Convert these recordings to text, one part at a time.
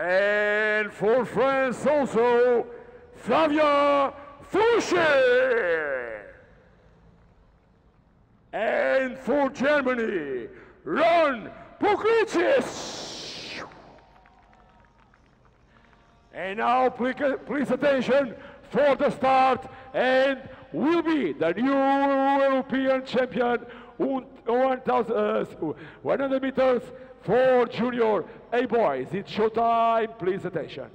And for France also, Flavia Fouché. And for Germany, Ron Pucklitzsch. And now please, please attention for the start and will be the new European champion 1000, uh, 100 meters for junior. A boys, it's showtime, please attention.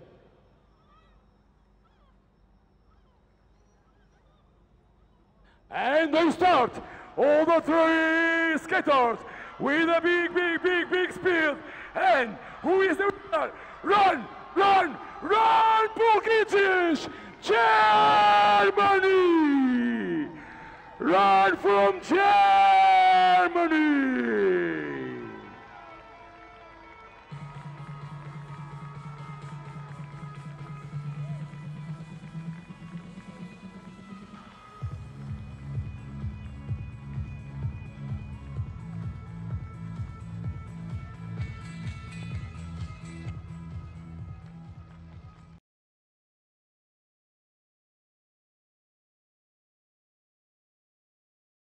And they start all the three skaters with a big, big, big, big speed. And who is the winner? Run, run, run, Pulkic! Germany! Run from Germany!